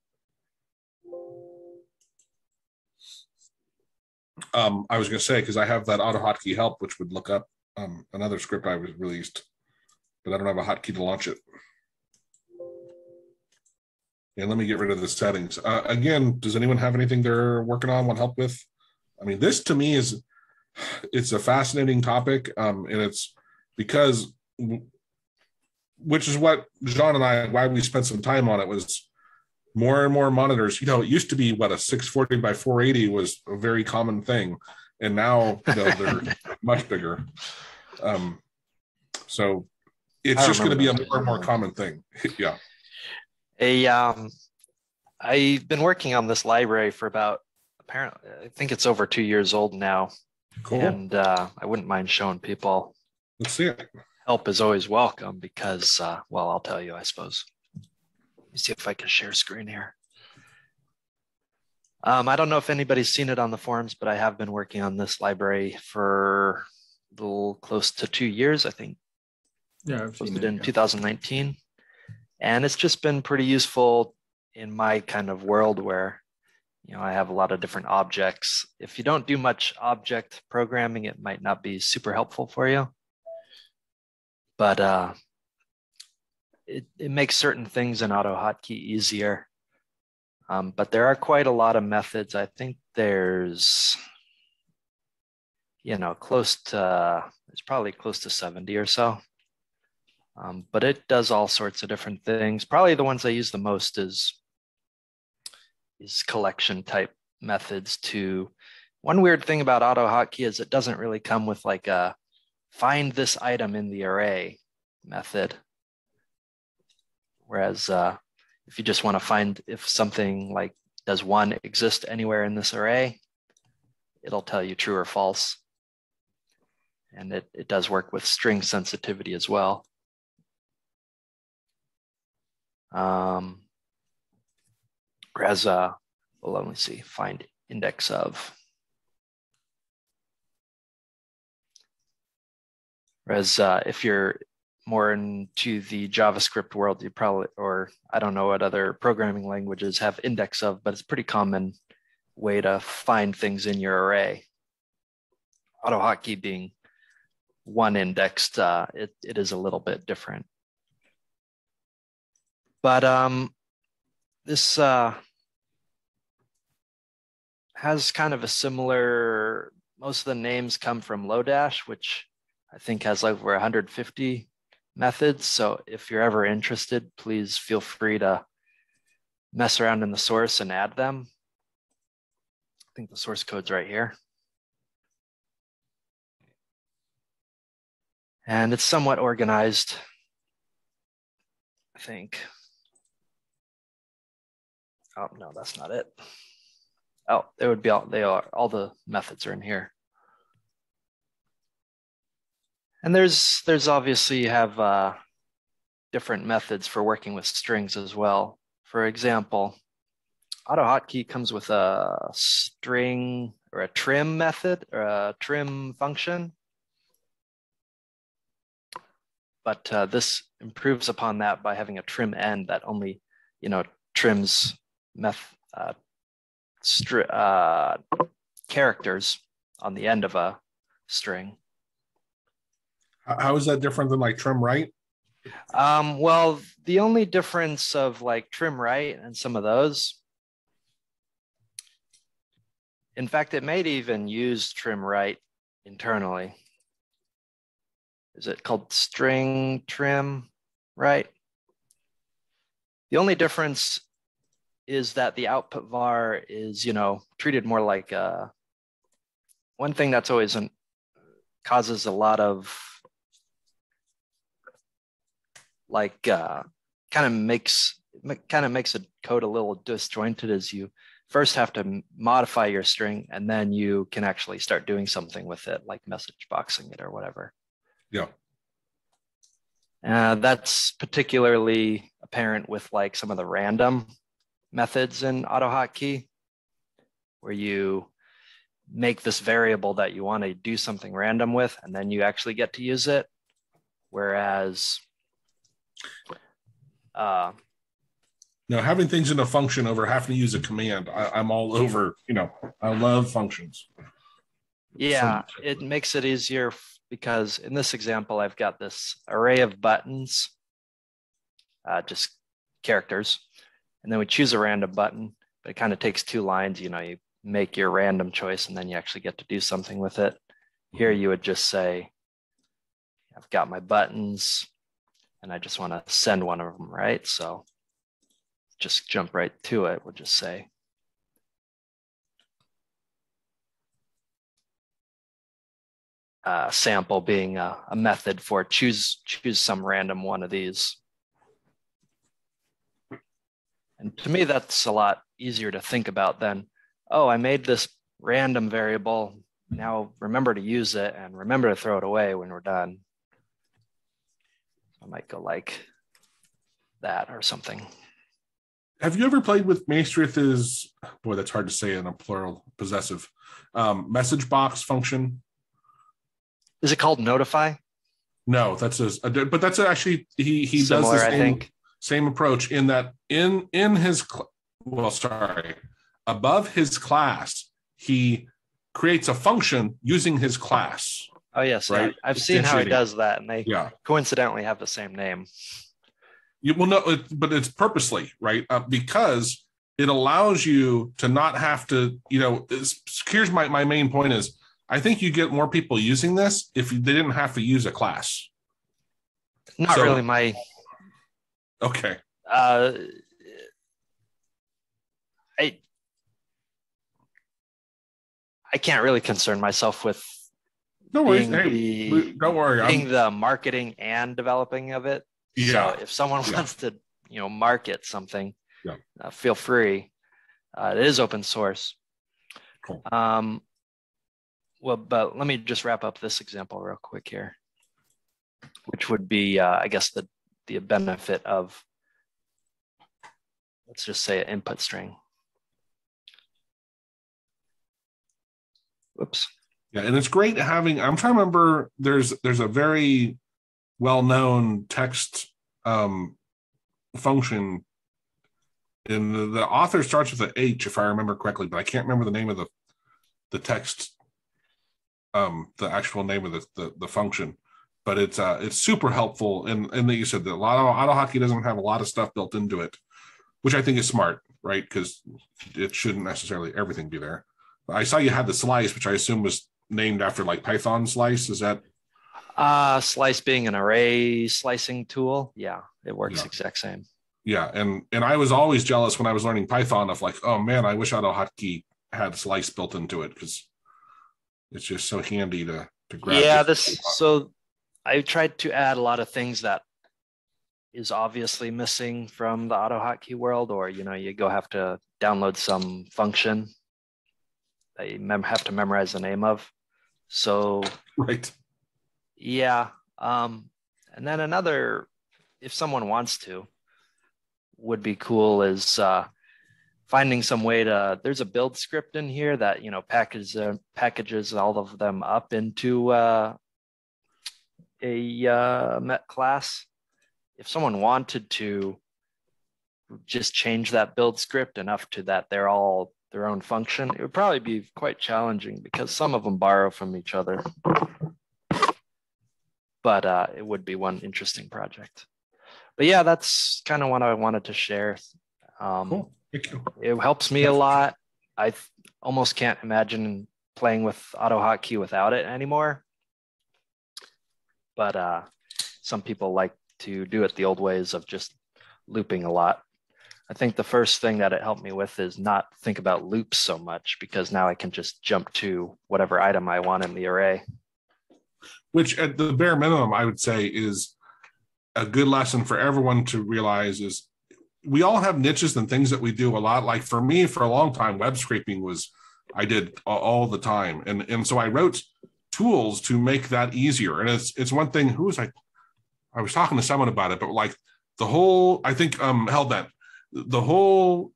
Um, I was going to say because I have that auto hotkey help, which would look up um, another script I was released, but I don't have a hotkey to launch it. And let me get rid of the settings. Uh, again, does anyone have anything they're working on, want help with? I mean, this to me is it's a fascinating topic, um, and it's because which is what John and I why we spent some time on it was more and more monitors. You know, it used to be what a 640 by 480 was a very common thing, and now you know, they're much bigger. Um, so it's I just going to be a more and more common thing. yeah. A um, I've been working on this library for about apparently I think it's over two years old now, Cool. and uh, I wouldn't mind showing people. Let's see it. Help is always welcome because, uh, well, I'll tell you, I suppose. Let me see if I can share screen here. Um, I don't know if anybody's seen it on the forums, but I have been working on this library for a little close to two years, I think. Yeah, I've Posted it, in yeah. 2019. And it's just been pretty useful in my kind of world where, you know, I have a lot of different objects. If you don't do much object programming, it might not be super helpful for you. But uh, it, it makes certain things in AutoHotkey easier. Um, but there are quite a lot of methods. I think there's, you know, close to, it's probably close to 70 or so. Um, but it does all sorts of different things. Probably the ones I use the most is, is collection type methods to, one weird thing about AutoHotkey is it doesn't really come with like a find this item in the array method. Whereas uh, if you just want to find if something like does one exist anywhere in this array, it'll tell you true or false. And it, it does work with string sensitivity as well. Um, whereas, uh, well, let me see, find index of. Whereas uh, if you're more into the JavaScript world, you probably, or I don't know what other programming languages have index of, but it's pretty common way to find things in your array. AutoHotkey being one indexed, uh, it, it is a little bit different. But um, this uh, has kind of a similar, most of the names come from Lodash, which I think has like over 150 methods. So if you're ever interested, please feel free to mess around in the source and add them. I think the source code's right here. And it's somewhat organized, I think. Oh, no, that's not it. Oh, there would be all, they are, all the methods are in here. And there's there's obviously you have uh, different methods for working with strings as well. For example, AutoHotkey comes with a string or a trim method or a trim function. But uh, this improves upon that by having a trim end that only, you know, trims meth uh, uh, characters on the end of a string. How- is that different than like trim right? Um, well, the only difference of like trim right and some of those, in fact, it may even use trim right internally. Is it called string trim right? The only difference is that the output var is, you know, treated more like a, one thing that's always an, causes a lot of like uh, kind of makes kind of makes a code a little disjointed as you first have to modify your string and then you can actually start doing something with it like message boxing it or whatever Yeah. uh, that's particularly apparent with like some of the random methods in AutoHotkey where you make this variable that you want to do something random with and then you actually get to use it whereas uh, Now having things in a function over having to use a command, I, I'm all over. You know, I love functions. yeah, So- it makes it easier because in this example, I've got this array of buttons, uh, just characters, and then we choose a random button, but it kind of takes two lines. You know, you make your random choice and then you actually get to do something with it. Here, you would just say, I've got my buttons and I just want to send one of them, right? So just jump right to it. We'll just say, uh, sample being a, a method for choose choose some random one of these. And to me, that's a lot easier to think about than, oh, I made this random variable. Now remember to use it and remember to throw it away when we're done. I might go like that or something. have you ever played with Maestrith's boy? That's hard to say in a plural possessive um, message box function. Is it called Notify? No, that's a, a but that's actually he he Similar, does the I same, think. same approach in that in in his cl- well sorry above his class he creates a function using his class. Oh yes, Right. I've seen how he does that, and they Yeah, coincidentally have the same name. you will know, it, but it's purposely right uh, because it allows you to not have to. You know, here's my my main point is I think you get more people using this if they didn't have to use a class. Not So- really my. Okay. Uh, I I can't really concern myself with No worries. Hey, the don't worry. being I'm, the marketing and developing of it. yeah. So if someone Yeah. wants to, you know, market something, Yeah. uh, feel free. Uh, it is open source. Cool. Um, well, but let me just wrap up this example real quick here, which would be, uh, I guess, the the benefit of, let's just say, an input string. Whoops. Yeah, and it's great having. I'm trying to remember. There's there's a very well known text um, function, and the, the author starts with an H if I remember correctly, but I can't remember the name of the the text, um, the actual name of the the, the function. But it's uh it's super helpful, and and you said that a lot of auto hotkey doesn't have a lot of stuff built into it, which I think is smart, right? Because it shouldn't necessarily everything be there. I saw you had the slice, which I assume was named after like Python slice. Is that Uh, slice being an array slicing tool. Yeah, it works Yeah. exact same. yeah? And and I was always jealous when I was learning Python of like, oh man, I wish AutoHotkey had slice built into it because it's just so handy to to grab. yeah this so i tried to add a lot of things that is obviously missing from the auto hotkey world or you know you go have to download some function that you mem- have to memorize the name of so right. yeah um and then another if someone wants to would be cool is uh finding some way to there's a build script in here that you know packages uh, packages all of them up into uh a uh met class if someone wanted to just change that build script enough to that they're all their own function it would probably be quite challenging because some of them borrow from each other but uh, it would be one interesting project. But yeah, that's kind of what I wanted to share. Um, Cool. Thank you. It helps me a lot. I almost can't imagine playing with auto hotkey without it anymore. But uh, some people like to do it the old ways of just looping a lot. I think the first thing that it helped me with is not think about loops so much because now I can just jump to whatever item I want in the array. Which at the bare minimum, I would say is a good lesson for everyone to realize is we all have niches and things that we do a lot. Like for me, for a long time, web scraping was I did all, the time, and and so I wrote tools to make that easier. And it's it's one thing. Who was I? I was talking to someone about it, but like the whole, I think um Hellbent, the whole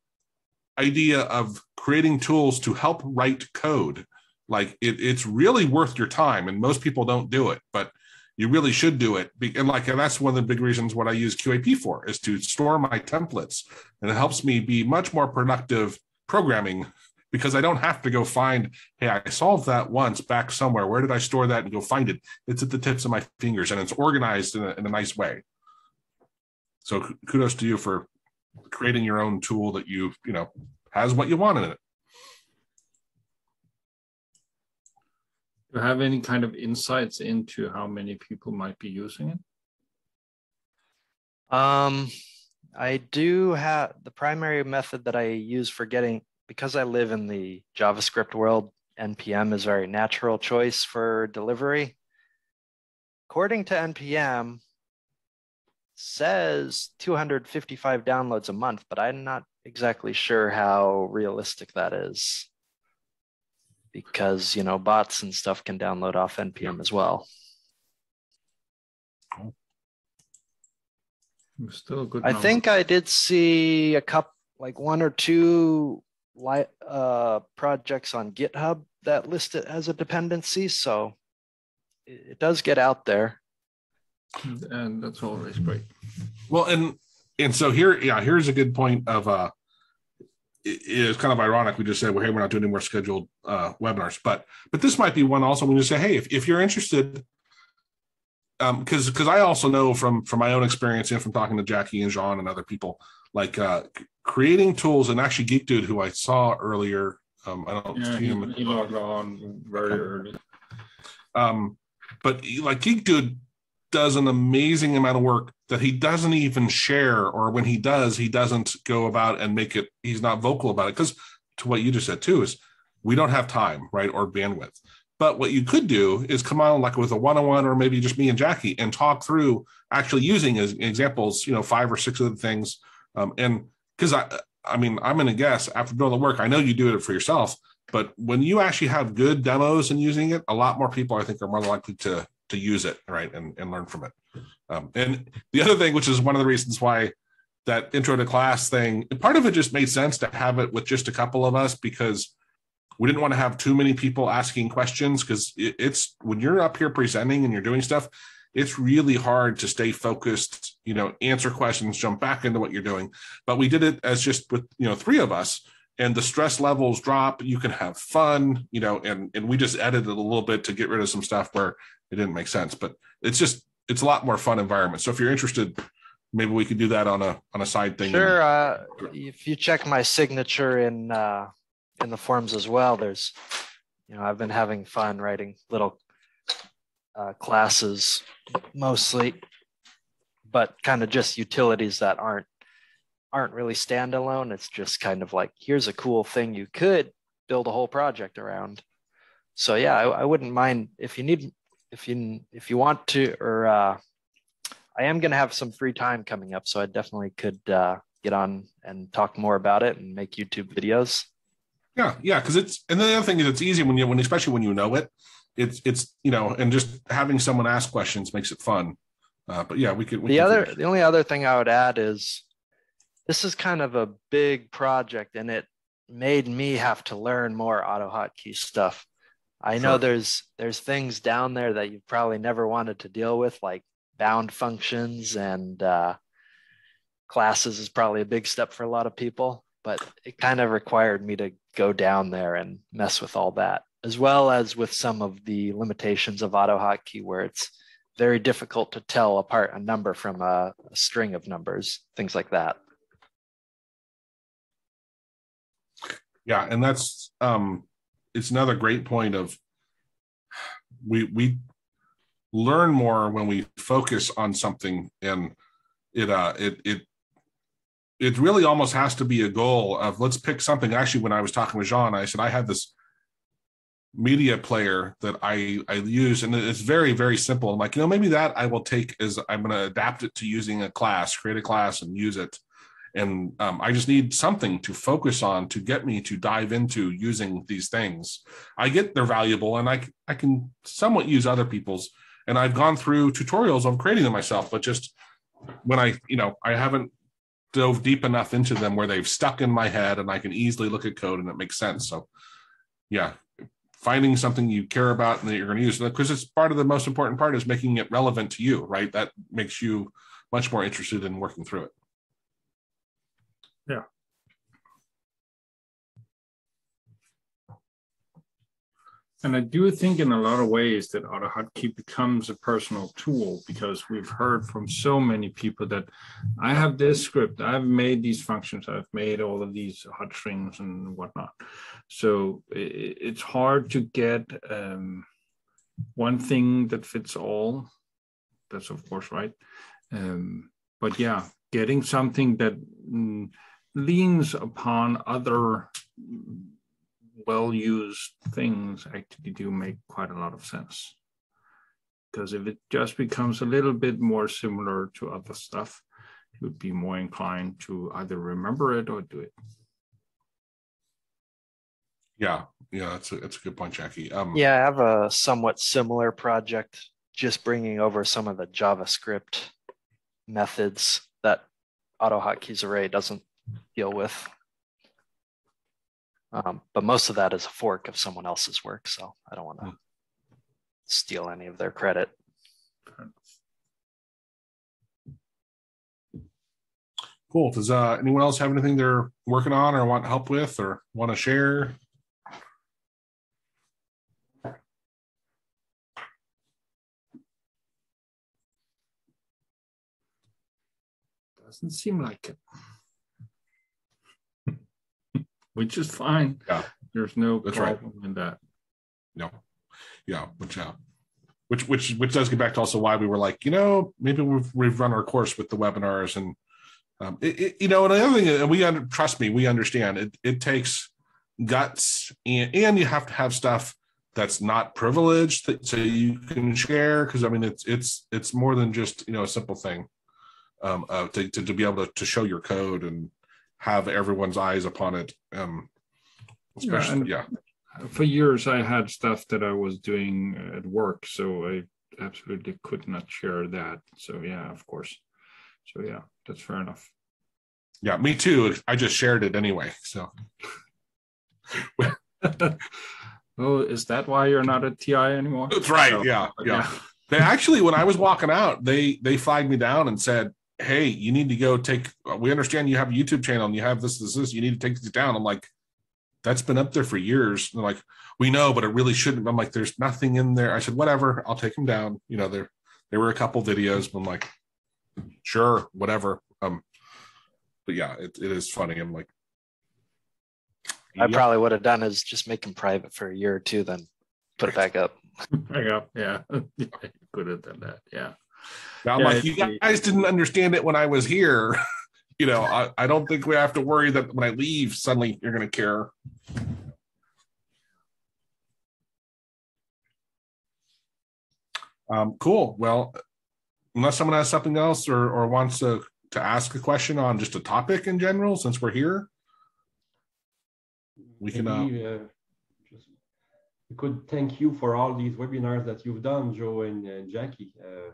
idea of creating tools to help write code, like it, it's really worth your time. And most people don't do it, but you really should do it. And like, and that's one of the big reasons what I use QAP for is to store my templates. And it helps me be much more productive programming because I don't have to go find, hey, I solved that once back somewhere. Where did I store that and go find it? It's at the tips of my fingers and it's organized in a, in a nice way. So kudos to you for creating your own tool that you, you know, has what you want in it. Do you have any kind of insights into how many people might be using it? Um, I do have the primary method that I use for getting because I live in the JavaScript world. NPM is a very natural choice for delivery. According to NPM, says 255 downloads a month, but I'm not exactly sure how realistic that is because you know bots and stuff can download off NPM as well. Still good. I think I did see a couple like one or two li- uh, projects on GitHub that list it as a dependency. So it does get out there. And that's always great. Well, and and so here, yeah, here's a good point of uh it- it's kind of ironic. We just said, well, hey, we're not doing any more scheduled uh, webinars, but but this might be one also when you say, hey, if, if you're interested, um, because because I also know from from my own experience and from talking to Jackie and Jean and other people, like uh, creating tools and actually Geek Dude, who I saw earlier. Um, I don't Yeah, see he, him. he logged on very early. Um, but like Geek Dude does an amazing amount of work that he doesn't even share, or when he does, he doesn't go about and make it. He's not vocal about it because to what you just said too is we don't have time, right, or bandwidth. But what you could do is come on like with a one-on-one, or maybe just me and Jackie, and talk through actually using as examples, you know, five or six of the things. Um, and because I, I mean, I'm going to guess after doing the work, I know you do it for yourself, but when you actually have good demos and using it, a lot more people I think are more likely to to use it, right, and and learn from it. Um, and the other thing, which is one of the reasons why that intro to class thing, part of it just made sense to have it with just a couple of us because we didn't want to have too many people asking questions because it, it's when you're up here presenting and you're doing stuff, it's really hard to stay focused, you know, answer questions, jump back into what you're doing. But we did it as just with, you know, three of us and the stress levels drop. You can have fun, you know, and, and we just edited a little bit to get rid of some stuff where it didn't make sense, but it's just, it's a lot more fun environment. So if you're interested, maybe we could do that on a, on a side thing. Sure. Uh, if you check my signature in uh, in the forms as well, there's, you know, I've been having fun writing little uh, classes mostly, but kind of just utilities that aren't aren't really standalone. It's just kind of like here's a cool thing you could build a whole project around. So yeah, I, I wouldn't mind if you need if you if you want to or uh, I am going to have some free time coming up, so I definitely could uh, get on and talk more about it and make YouTube videos. Yeah, yeah, because it's and the other thing is it's easy when you when especially when you know it, it's it's you know and just having someone ask questions makes it fun. Uh, but yeah, we could. We the can other, finish. the only other thing I would add is this is kind of a big project, and it made me have to learn more AutoHotkey stuff. I know Sure. there's there's things down there that you've probably never wanted to deal with, like bound functions and uh, classes is probably a big step for a lot of people. But it kind of required me to go down there and mess with all that, as well as with some of the limitations of AutoHotkey, where it's very difficult to tell apart a number from a, a string of numbers, things like that. yeah, and that's um, it's another great point of we we learn more when we focus on something and it uh it it it really almost has to be a goal of let's pick something. Actually when i was talking with jean i said i had this media player that i i use and it's very very simple. I'm like you know maybe that i will take as i'm going to adapt it to using a class create a class and use it and um, i just need something to focus on to get me to dive into using these things. I get they're valuable and i, I can somewhat use other people's. And i've gone through tutorials of creating them myself but just when i you know i haven't dove deep enough into them where they've stuck in my head and i can easily look at code and it makes sense. So yeah finding something you care about and that you're going to use because it's part of the most important part is making it relevant to you right? That makes you much more interested in working through it And I do think in a lot of ways that AutoHotkey becomes a personal tool because we've heard from so many people that I have this script, I've made these functions, I've made all of these hot strings and whatnot. So it's hard to get um, one thing that fits all. That's of course right. Um, but yeah, getting something that mm, leans upon other well used things actually do make quite a lot of sense. Because if it just becomes a little bit more similar to other stuff, you would be more inclined to either remember it or do it. yeah yeah that's a, that's a good point jackie um Yeah, I have a somewhat similar project, just bringing over some of the JavaScript methods that AutoHotkeys Array doesn't deal with. Um, but most of that is a fork of someone else's work, so I don't want to steal any of their credit. Cool. Does uh, anyone else have anything they're working on or want help with or want to share? Doesn't seem like it. Which is fine. Yeah. There's no That's right. in that. No. Yeah, which uh, which which which does get back to also why we were like, you know, maybe we've we've run our course with the webinars and um, it, it, you know, and the other thing, and we under, trust me, we understand it. It takes guts, and and you have to have stuff that's not privileged that so you can share. Because I mean, it's it's it's more than just you know a simple thing um, uh, to, to to be able to, to show your code and have everyone's eyes upon it. Um, especially, and- yeah, For years, I had stuff that I was doing at work, so I absolutely could not share that. So yeah, of course. So yeah, that's fair enough. yeah, me too. I just shared it anyway. So oh, is that why you're not at TI anymore? that's right. So, yeah, yeah. They actually, when I was walking out, they they flagged me down and said, "Hey, you need to go take. We understand you have a YouTube channel and you have this, this, this. You need to take this down." I'm like, "That's been up there for years." And they're like, "We know, but it really shouldn't." I'm like, "There's nothing in there." I said, "Whatever, I'll take them down." You know, there there were a couple videos, but I'm like, "Sure, whatever." Um, but yeah, it, it is funny. I'm like, I "Yep." probably would have done is just make them private for a year or two, then put it back up. Back up. Yeah. yeah. Could have done that. Yeah. Now, I'm Yeah, like, you guys didn't understand it when I was here. you know, I, I don't think we have to worry that when I leave, suddenly you're going to care. Um, cool. Well, unless someone has something else or, or wants to, to ask a question on just a topic in general, since we're here, we can. Uh, Maybe, uh, just, we could thank you for all these webinars that you've done, Joe and uh, Jackie. Uh,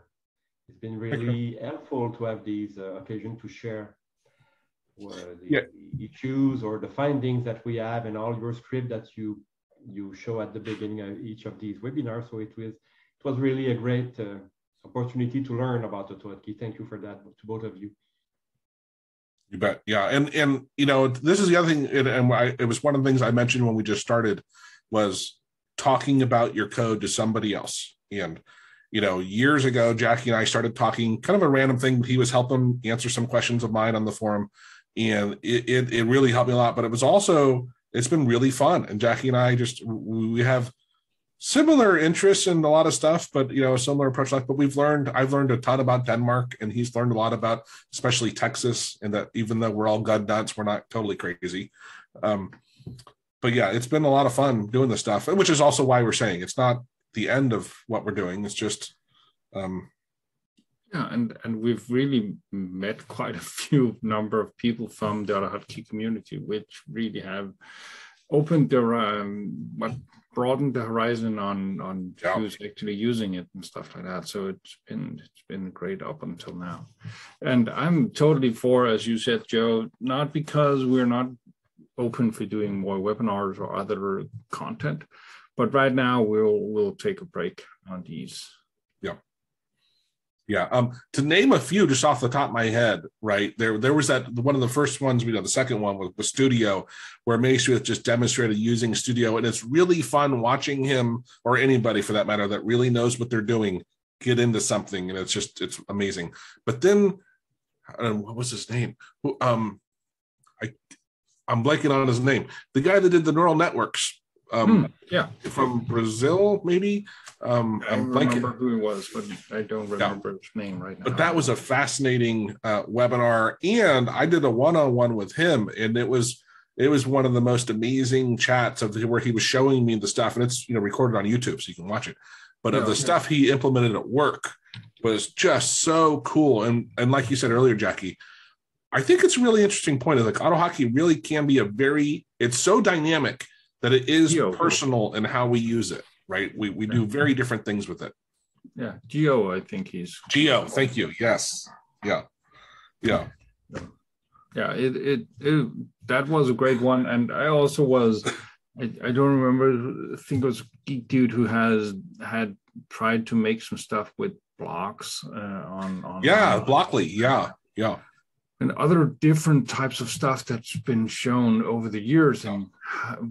it's been really helpful to have these uh, occasion to share uh, the Yeah. issues or the findings that we have and all your script that you you show at the beginning of each of these webinars. So it was it was really a great uh, opportunity to learn about Autohotkey. Thank you for that to both of you. You bet. Yeah. And, and, you know, this is the other thing. And, and I, it was one of the things I mentioned when we just started was talking about your code to somebody else. And, you know, years ago, Jackie and I started talking kind of a random thing. He was helping answer some questions of mine on the forum. And it, it, it really helped me a lot, but it was also, it's been really fun. And Jackie and I just, we have similar interests in a lot of stuff, but you know, a similar approach. Like, but we've learned, I've learned a ton about Denmark and he's learned a lot about especially Texas, and that even though we're all gun nuts, we're not totally crazy. Um, but yeah, it's been a lot of fun doing this stuff, which is also why we're saying it's not the end of what we're doing. It's just, um, Yeah, and and we've really met quite a few number of people from the Autohotkey community, which really have opened their um, what broadened the horizon on on Yeah. who's actually using it and stuff like that. So it's been it's been great up until now, and I'm totally for, as you said, Joe, not because we're not open for doing more webinars or other content, but right now we'll we'll take a break on these. Yeah. Yeah. Um, to name a few just off the top of my head, right there, there was that one of the first ones we know, the second one was, Studio, where Maestrith just demonstrated using Studio, and it's really fun watching him or anybody for that matter that really knows what they're doing get into something, and it's just it's amazing. But then, what was his name? Um, I, I'm blanking on his name. The guy that did the neural networks. Um, Hmm, yeah. from Brazil, maybe. Um, I I'm remember blanking. who it was, but I don't remember his name right now. But that was a fascinating uh, webinar, and I did a one-on-one with him, and it was it was one of the most amazing chats of the, where he was showing me the stuff, and it's you know recorded on YouTube, so you can watch it. But of the yeah. stuff he implemented at work was just so cool, and and like you said earlier, Jackie, I think it's a really interesting point. Is like auto hotkey really can be a very it's so dynamic that it is Yo. personal in how we use it. Right, we we do very different things with it. yeah, Geo. I think he's Geo, thank you. Yes. Yeah. Yeah. yeah, it, it, it that was a great one, and I also was. I, I don't remember. I think it was Geek Dude who has had tried to make some stuff with blocks uh, on on. Yeah, Blockly. Yeah, yeah and other different types of stuff that's been shown over the years. And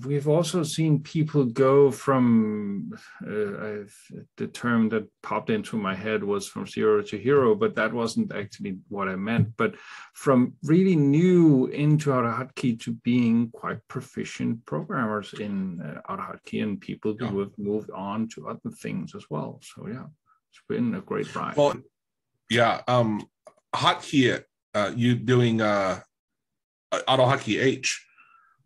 we've also seen people go from uh, the term that popped into my head was from zero to hero, but that wasn't actually what I meant. But from really new into AutoHotkey to being quite proficient programmers in uh, AutoHotkey and people yeah. who have moved on to other things as well. So yeah, it's been a great ride. Well, yeah, um, hotkey uh, you doing uh, auto hotkey H,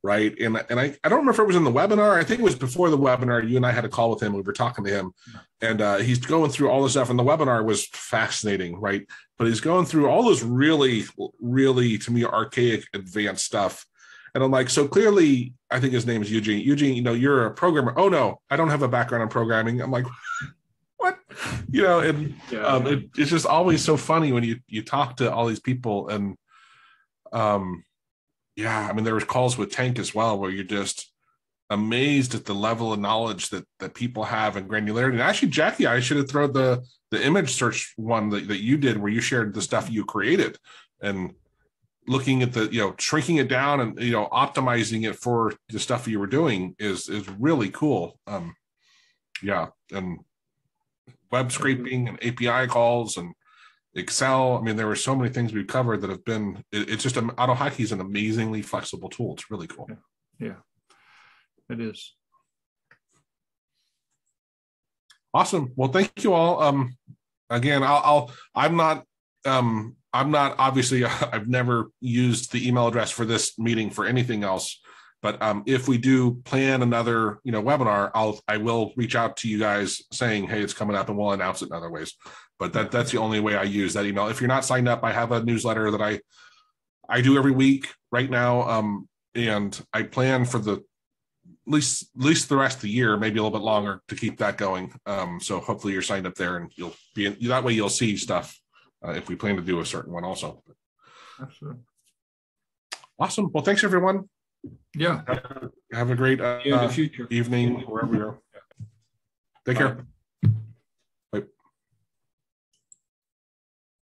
right? And and I, I don't remember if it was in the webinar. I think it was before the webinar. You and I had a call with him. We were talking to him, and uh, he's going through all this stuff. And the webinar was fascinating, right? But he's going through all this really, really to me archaic, advanced stuff. And I'm like, so clearly, I think his name is Eugene. Eugene, you know, you're a programmer. Oh no, I don't have a background in programming. I'm like, you know and yeah. um, it, it's just always so funny when you you talk to all these people and um yeah i mean there was calls with tank as well where you're just amazed at the level of knowledge that that people have and granularity and actually jackie i should have thrown the the image search one that, that you did where you shared the stuff you created and looking at the you know shrinking it down and you know optimizing it for the stuff you were doing is is really cool um yeah and web scraping and API calls and Excel. I mean, there were so many things we've covered that have been. It, it's just AutoHotkey is an amazingly flexible tool. It's really cool. Yeah, yeah. it is. Awesome. Well, thank you all. Um, again, I'll, I'll I'm not um I'm not obviously I've never used the email address for this meeting for anything else. But um, if we do plan another, you know, webinar, I'll I will reach out to you guys saying, hey, it's coming up, and we'll announce it in other ways. But that that's the only way I use that email. If you're not signed up, I have a newsletter that I I do every week right now, um, and I plan for the least least the rest of the year, maybe a little bit longer, to keep that going. Um, so hopefully you're signed up there, and you'll be in, that way. You'll see stuff uh, if we plan to do a certain one also. Absolutely. Awesome. Well, thanks everyone. Yeah. Have, a great uh, evening wherever you're. Take Bye. care.